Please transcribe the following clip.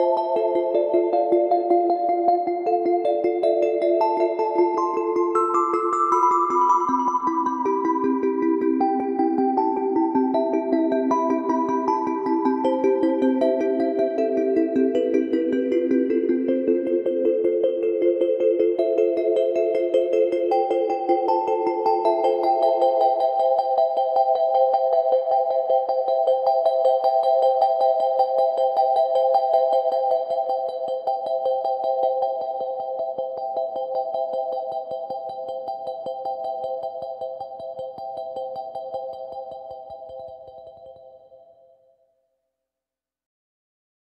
you